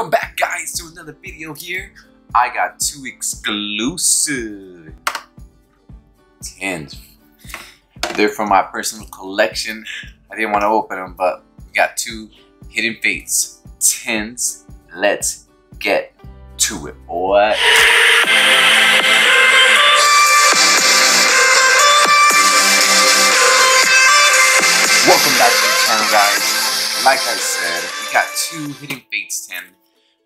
Welcome back guys to another video here. I got two exclusive tins. They're from my personal collection. I didn't want to open them, but we got two Hidden Fates tins. Let's get to it, boy. Welcome back to the channel, guys. Like I said, we got two Hidden Fates 10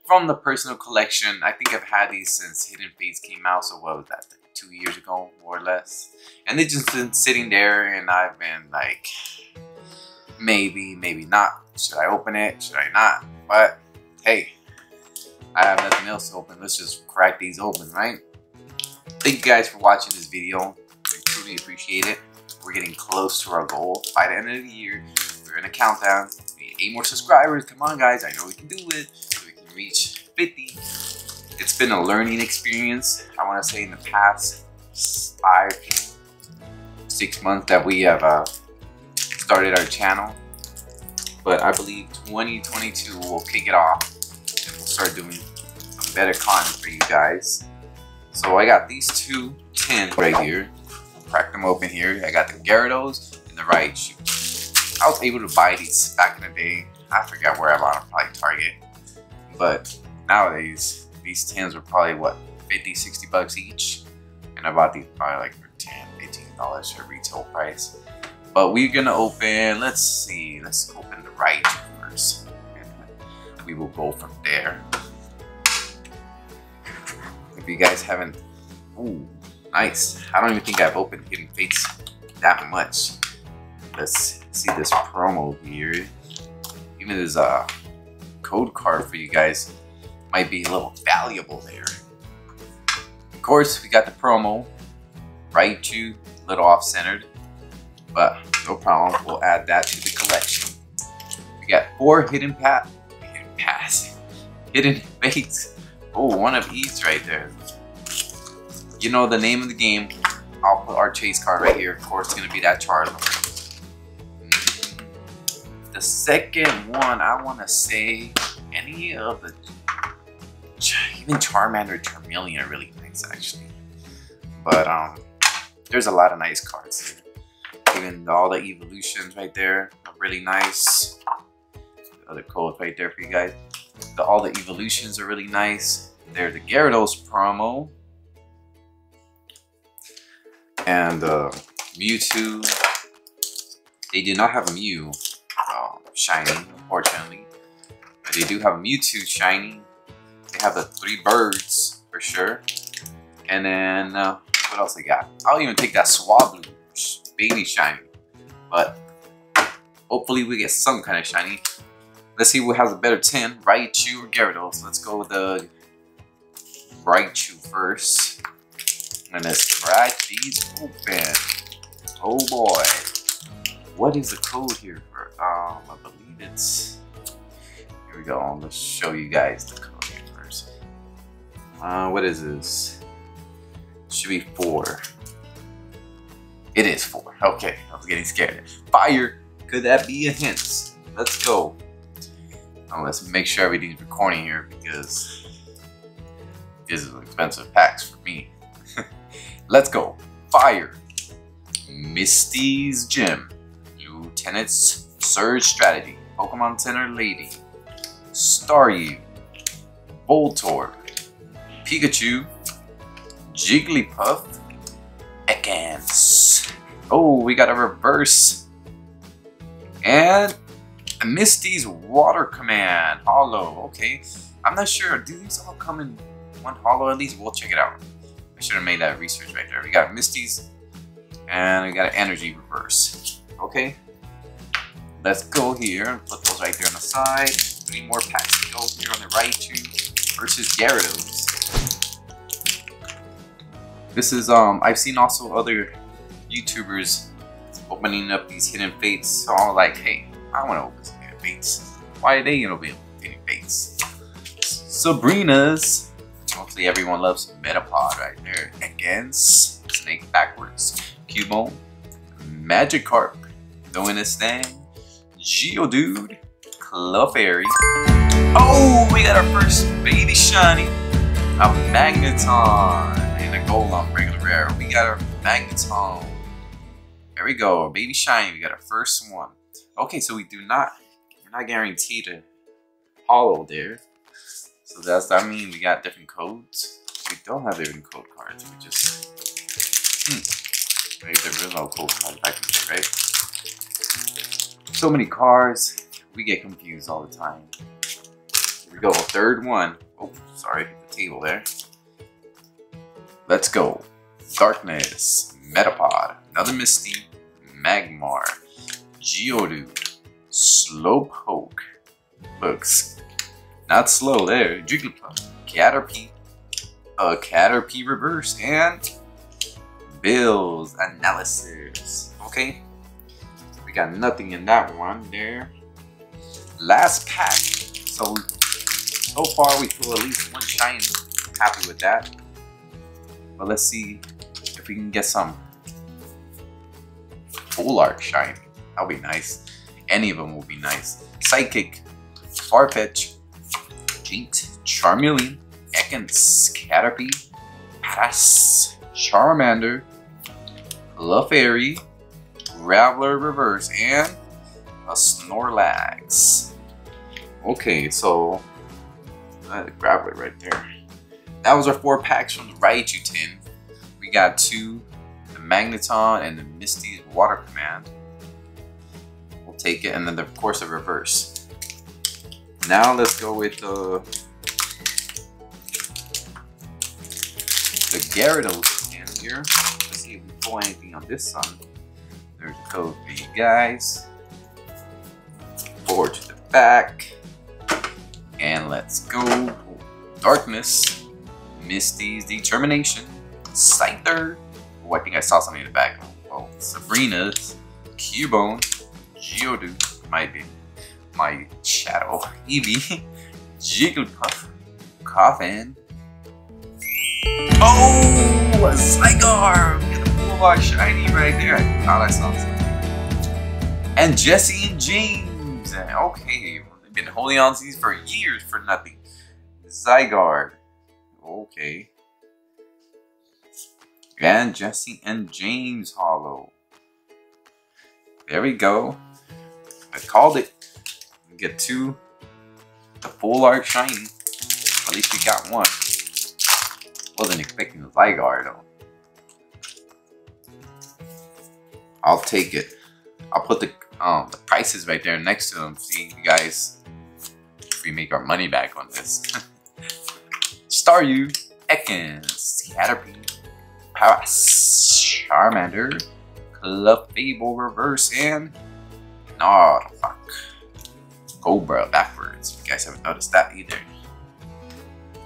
from the personal collection. I think I've had these since Hidden Fates came out, so what was that, like two years ago, more or less? And they've just been sitting there, and I've been like, maybe, maybe not. Should I open it? Should I not? But, hey, I have nothing else to open. Let's just crack these open, right? Thank you guys for watching this video. I truly appreciate it. We're getting close to our goal. By the end of the year, we're in a countdown. We need eight more subscribers. Come on, guys. I know we can do it. Reach 50. It's been a learning experience. I want to say in the past five, six months that we have uh, started our channel. But I believe 2022 will kick it off. And we'll start doing better content for you guys. So I got these two tins right here crack them open here. I got the Gyarados and the Raichu. I was able to buy these back in the day. I forgot where I bought them, probably Target. But nowadays, these tins were probably what, 50, 60 bucks each. And I bought these probably like for 10, 15 dollars for retail price. But we're gonna open, let's see, let's open the right first. And we will go from there. If you guys haven't, ooh, nice. I don't even think I've opened Hidden Fates that much. Let's see this promo here. Even this uh, code card for you guys might be a little valuable there. Of course, we got the promo. Raichu, a little off-centered. But no problem, we'll add that to the collection. We got four Hidden Path, Hidden Pass, Hidden Fates. Oh, one of each right there you know the name of the game. I'll put our chase card right here. Of course, it's to be that Charizard. Second one, I want to say any of the... Even Charmander Charmeleon are really nice, actually. But um, there's a lot of nice cards here. Even all the evolutions right there are really nice. The other codes right there for you guys. The, all the evolutions are really nice. There's the Gyarados promo and uh, Mewtwo. They do not have a Mew shiny, unfortunately. But they do have a Mewtwo shiny. They have the three birds for sure. And then uh, what else they got? I'll even take that Swablu baby shiny. But hopefully we get some kind of shiny. Let's see who has a better 10, Raichu or Gyarados. Let's go with the Raichu first. And let's crack these open. Oh boy. What is the code here Um, I believe it's. Here we go. Let's show you guys the here first. Uh, what is this? Should be four. It is four. Okay, I was getting scared. Fire. Could that be a hint? Let's go. Now let's make sure everything's recording here because this is expensive packs for me. Let's go. Fire. Misty's Gym. Lieutenant's Surge Strategy. Pokemon Center Lady. Staryu. Voltorb. Pikachu. Jigglypuff. Ekans. Oh, we got a reverse. And Misty's Water Command. Holo. Okay. I'm not sure. Do these all come in one holo at least? We'll check it out. I should have made that research right there. We got Misty's and we got an energy reverse. Okay. Let's go here. And put those right there on the side. Three more packs to go here on the right. Two versus Gyarados. This is um I've seen also other YouTubers opening up these hidden fates. So I'm like, hey, I want to open some hidden fates. Why are they gonna be hidden fates? Sabrina's Hopefully everyone loves Metapod right there. Ekans Snake backwards. Cubone. Magikarp. Doing this thing. Geodude. Clefairy. Oh, we got our first baby shiny. A Magneton and a Golem regular rare. We got our Magneton. There we go, baby shiny. We got our first one. Okay, so we do not, we're not guaranteed a holo there. So does that mean we got different codes? We don't have different code cards. We just, hmm. Maybe there is no code card back in there, right? So many cars, we get confused all the time. Here we go, third one. Oh, sorry, the table there. Let's go. Darkness, Metapod, another Misty, Magmar, Geodude, Slowpoke, looks not slow there, Jigglypuff, Caterpie, a Caterpie reverse, and Bill's analysis. Okay, got nothing in that one there. Last pack. So so far we feel at least one shiny. Happy with that. But let's see if we can get some full art shiny. That'll be nice. Any of them will be nice. Psychic, Farfetch, Jynx, Charmeleon, Ekans, Caterpie, Paras, Charmander, Clefairy, Graveler Reverse, and a Snorlax. Okay, so uh, Graveler right there. That was our four packs from the Raichu tin. We got two, the Magneton and the Misty Water Command. We'll take it, and then of course the reverse. Now let's go with the the Gyarados in here. Let's see if we pull anything on this one. Code for guys. Forward to the back. And let's go. Darkness. Misty's Determination. Scyther. Oh, I think I saw something in the back. Oh, Sabrina's. Cubone. Geodude. Might be my shadow. Eevee. Jigglypuff. Koffing. Oh, a Zygarde! Get a full shiny right there. I thought I saw something. And Jessie and James. Okay, they've been holding on to these for years for nothing. Zygarde. Okay. And Jessie and James Holo. There we go. I called it. Get two. The full art shiny. At least we got one. Wasn't expecting the Zygarde though. I'll take it. I'll put the um the prices right there next to them. See you guys we make our money back on this. Staryu, Ekans, Caterpie, Paras, Charmander, Clefable Reverse, and fuck. Cobra backwards. if You guys haven't noticed that either.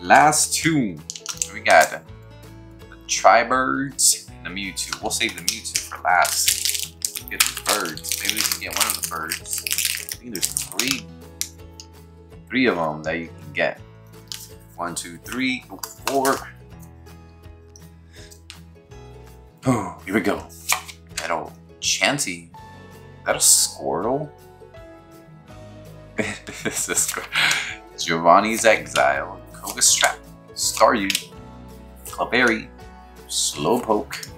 Last two. We got the Tribirds and the Mewtwo. We'll save the Mewtwo for last. Get the birds. Maybe we can get one of the birds. I think there's three, three of them that you can get. One, two, three, four. Oh, here we go. That old Chansey. Is that a Squirtle? this is Giovanni's Exile. Koga's Trap. Staryu. Clefairy. Slowpoke.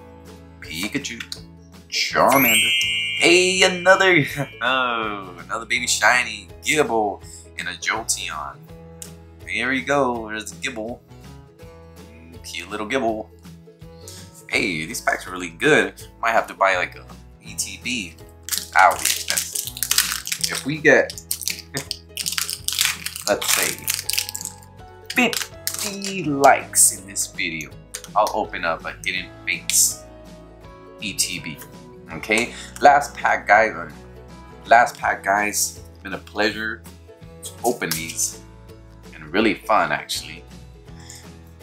Pikachu. Charmander. Hey, another, oh, another baby shiny, Gible, and a Jolteon. Here we go, there's Gible. Mm, cute little Gible. Hey, these packs are really good. Might have to buy like a ETB. Ow, If we get, let's say, 50 likes in this video, I'll open up a Hidden Fates ETB. Okay, last pack, guys. Last pack, guys. It's been a pleasure to open these, and really fun actually.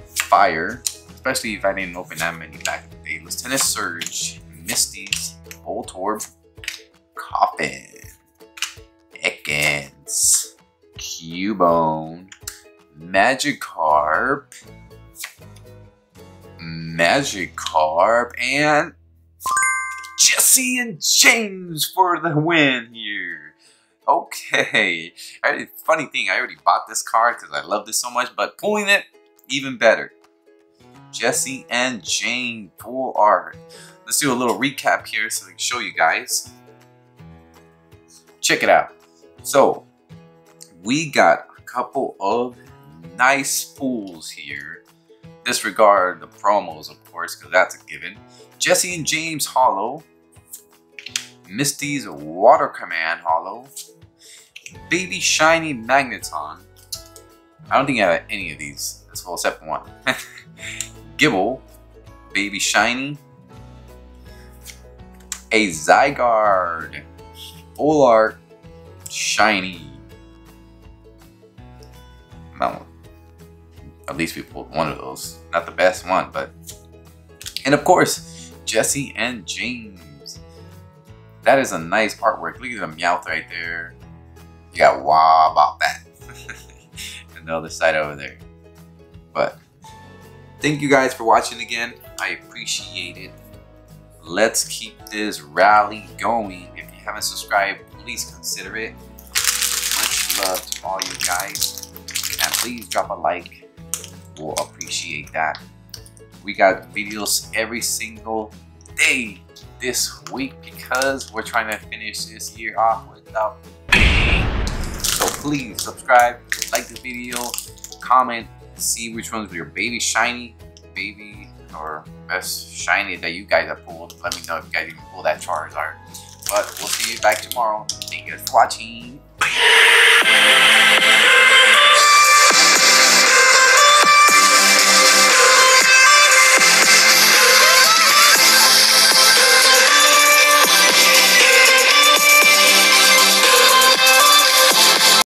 Fire, especially if I didn't open that many back in the day. Lieutenant Surge, Misty's, Voltorb, Koffing, Ekans, Cubone, Magikarp, Magikarp, and Jessie and James for the win here. Okay. Alright, funny thing, I already bought this card because I love this so much, but pulling it, even better. Jessie and Jane full art. Let's do a little recap here so I can show you guys. Check it out. So, we got a couple of nice pulls here. Disregard the promos, of course, because that's a given. Jessie and James Holo. Misty's Water Command Holo. Baby Shiny Magneton. I don't think I have any of these. That's well, except one. Gible, Baby Shiny. A Zygarde. Art. Shiny. Well, at least we pulled one of those. Not the best one, but... And of course, Jessie and James. That is a nice artwork. Look at the Meowth right there. You got wow about that. and the other side over there. But thank you guys for watching again. I appreciate it. Let's keep this rally going. If you haven't subscribed, please consider it. Much love to all you guys. And please drop a like. We'll appreciate that. We got videos every single day this week because we're trying to finish this year off without so please subscribe, like the video, comment, see which one's were your baby shiny, baby or best shiny that you guys have pulled. Let me know if you guys even pull that Charizard. But we'll see you back tomorrow. Thank you guys for watching.